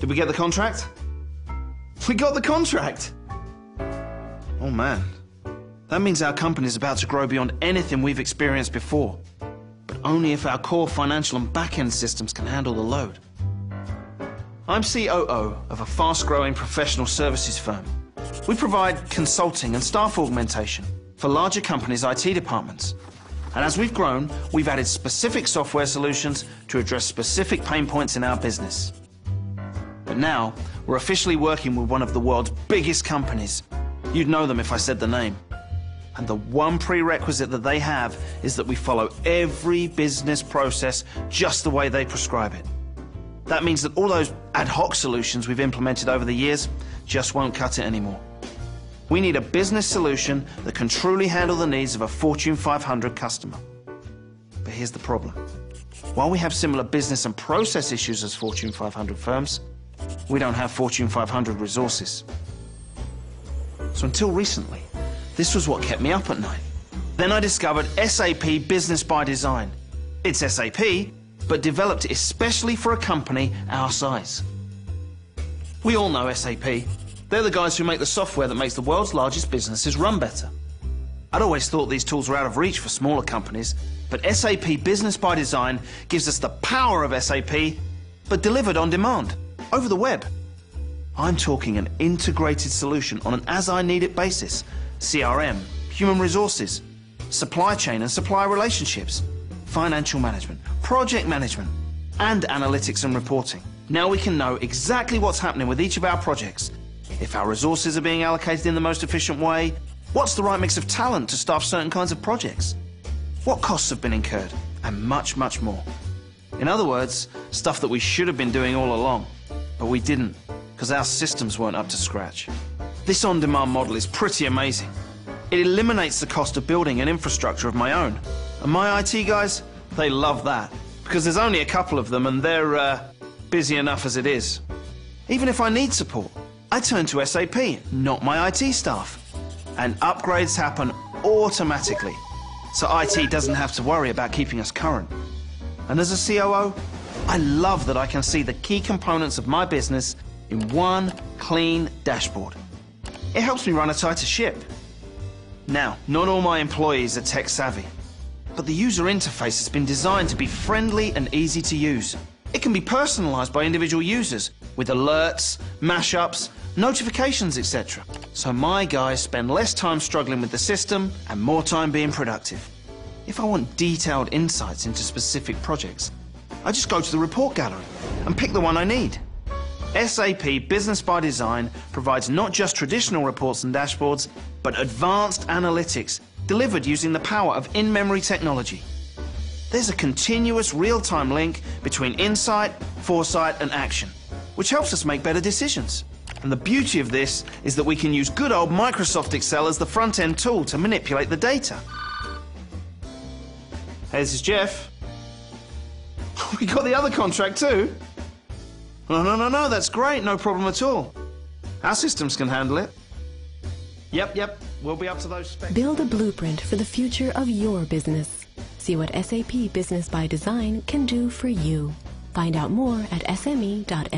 Did we get the contract? We got the contract! Oh man. That means our company is about to grow beyond anything we've experienced before. But only if our core financial and back-end systems can handle the load. I'm COO of a fast-growing professional services firm. We provide consulting and staff augmentation for larger companies' IT departments. And as we've grown, we've added specific software solutions to address specific pain points in our business. But now, we're officially working with one of the world's biggest companies. You'd know them if I said the name. And the one prerequisite that they have is that we follow every business process just the way they prescribe it. That means that all those ad hoc solutions we've implemented over the years just won't cut it anymore. We need a business solution that can truly handle the needs of a Fortune 500 customer. But here's the problem. While we have similar business and process issues as Fortune 500 firms, we don't have Fortune 500 resources. So until recently, this was what kept me up at night. Then I discovered SAP Business ByDesign. It's SAP, but developed especially for a company our size. We all know SAP. They're the guys who make the software that makes the world's largest businesses run better. I'd always thought these tools were out of reach for smaller companies, but SAP Business ByDesign gives us the power of SAP, but delivered on demand, over the web. I'm talking an integrated solution on an as-I-need-it basis. CRM, human resources, supply chain and supply relationships, financial management, project management, and analytics and reporting. Now we can know exactly what's happening with each of our projects if our resources are being allocated in the most efficient way, what's the right mix of talent to staff certain kinds of projects, what costs have been incurred, and much, much more. In other words, stuff that we should have been doing all along, but we didn't, because our systems weren't up to scratch. This on-demand model is pretty amazing. It eliminates the cost of building an infrastructure of my own. And my IT guys, they love that, because there's only a couple of them and they're uh, busy enough as it is. Even if I need support, I turn to SAP, not my IT staff. And upgrades happen automatically, so IT doesn't have to worry about keeping us current. And as a COO, I love that I can see the key components of my business in one clean dashboard. It helps me run a tighter ship. Now, not all my employees are tech savvy, but the user interface has been designed to be friendly and easy to use. It can be personalized by individual users with alerts, mashups, notifications, etc. So my guys spend less time struggling with the system and more time being productive. If I want detailed insights into specific projects, I just go to the report gallery and pick the one I need. SAP Business ByDesign provides not just traditional reports and dashboards, but advanced analytics delivered using the power of in-memory technology. There's a continuous real-time link between insight, foresight and action, which helps us make better decisions. And the beauty of this is that we can use good old Microsoft Excel as the front-end tool to manipulate the data. Hey, this is Jeff. We got the other contract too. No, no, no, no, that's great. No problem at all. Our systems can handle it. Yep, yep, we'll be up to those specs. Build a blueprint for the future of your business. See what SAP Business ByDesign can do for you. Find out more at sme.sap.com.